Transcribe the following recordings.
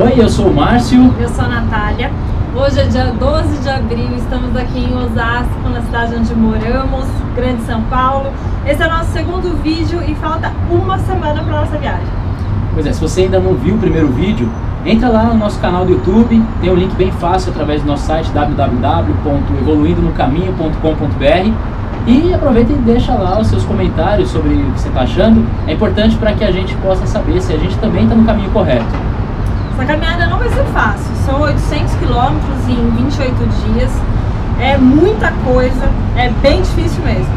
Oi, eu sou o Márcio. Eu sou a Natália. Hoje é dia 12 de abril, estamos aqui em Osasco, na cidade onde moramos, Grande São Paulo. Esse é o nosso segundo vídeo e falta uma semana para nossa viagem. Pois é, se você ainda não viu o primeiro vídeo, entra lá no nosso canal do YouTube, tem um link bem fácil através do nosso site www.evoluindonocaminho.com.br e aproveita e deixa lá os seus comentários sobre o que você está achando. É importante para que a gente possa saber se a gente também está no caminho correto. Essa caminhada não vai ser fácil, são 800 quilômetros em 28 dias, é muita coisa, é bem difícil mesmo.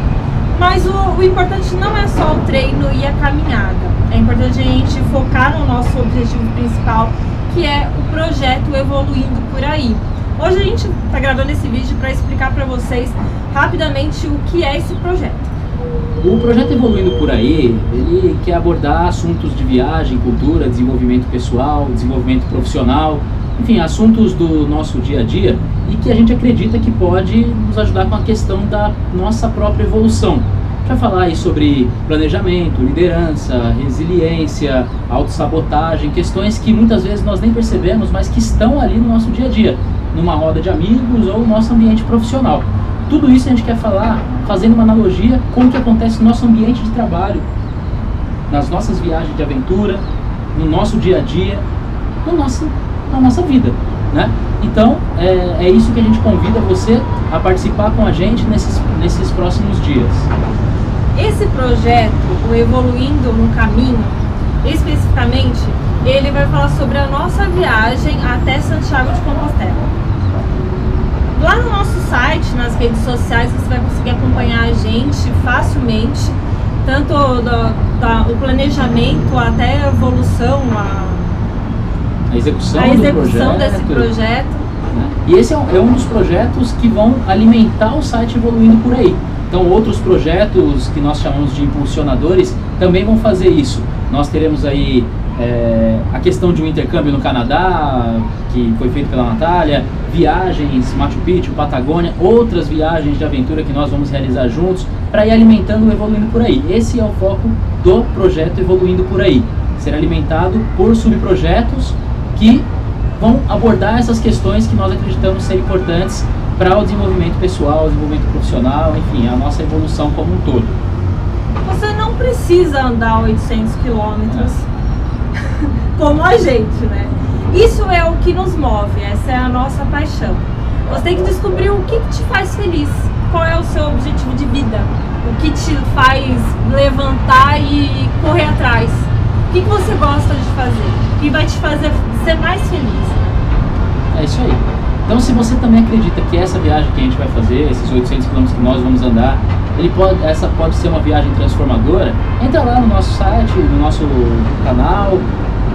Mas o, o, importante não é só o treino e a caminhada, é importante a gente focar no nosso objetivo principal, que é o projeto evoluindo por aí. Hoje a gente está gravando esse vídeo para explicar para vocês rapidamente o que é esse projeto. O projeto Evoluindo por Aí, ele quer abordar assuntos de viagem, cultura, desenvolvimento pessoal, desenvolvimento profissional, enfim, assuntos do nosso dia a dia e que a gente acredita que pode nos ajudar com a questão da nossa própria evolução. Vai falar aí sobre planejamento, liderança, resiliência, autossabotagem, questões que muitas vezes nós nem percebemos, mas que estão ali no nosso dia a dia, numa roda de amigos ou no nosso ambiente profissional. Tudo isso a gente quer falar fazendo uma analogia com o que acontece no nosso ambiente de trabalho, nas nossas viagens de aventura, no nosso dia a dia, no nosso, na nossa vida. Né? Então, é, é isso que a gente convida você a participar com a gente nesses, nesses próximos dias. Esse projeto, o Evoluindo no Caminho, especificamente, ele vai falar sobre a nossa viagem até Santiago de Compostela. Lá no nas redes sociais, você vai conseguir acompanhar a gente facilmente, tanto do, da, o planejamento até a evolução, a, a execução, a execução projeto, desse projeto. Né? E esse é um, é um dos projetos que vão alimentar o site evoluindo por aí. Então, outros projetos que nós chamamos de impulsionadores também vão fazer isso. Nós teremos aí é, a questão de um intercâmbio no Canadá, que foi feito pela Natália, viagens Machu Picchu, Patagônia, outras viagens de aventura que nós vamos realizar juntos para ir alimentando o Evoluindo Por Aí. Esse é o foco do projeto Evoluindo Por Aí, ser alimentado por subprojetos que vão abordar essas questões que nós acreditamos ser importantes para o desenvolvimento pessoal, desenvolvimento profissional, enfim, a nossa evolução como um todo. Você não precisa andar 800 quilômetros como a gente, né? Isso é o que nos move, essa é a nossa paixão. Você tem que descobrir o que, te faz feliz, qual é o seu objetivo de vida, o que te faz levantar e correr atrás. O que, que você gosta de fazer? O que vai te fazer ser mais feliz? É isso aí. Então, se você também acredita que essa viagem que a gente vai fazer, esses 800 km que nós vamos andar, ele pode, essa pode ser uma viagem transformadora, entra lá no nosso site, no nosso canal,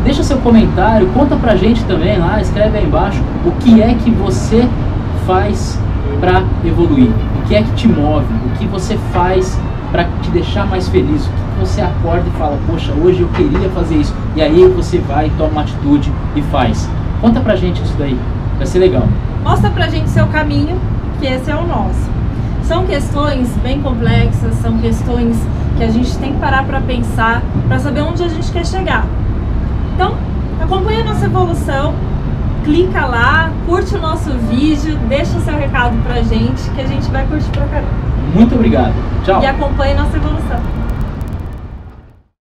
deixa seu comentário, conta pra gente também lá, escreve aí embaixo o que é que você faz para evoluir, o que é que te move, o que você faz para te deixar mais feliz, o que você acorda e fala, poxa, hoje eu queria fazer isso, e aí você vai, toma uma atitude e faz. Conta pra gente isso daí, vai ser legal. Mostra pra gente seu caminho, que esse é o nosso. São questões bem complexas, são questões que a gente tem que parar para pensar, para saber onde a gente quer chegar. Então, acompanhe a nossa evolução, clica lá, curte o nosso vídeo, deixa o seu recado pra gente, que a gente vai curtir pra caramba. Muito obrigado. Tchau. E acompanhe nossa evolução.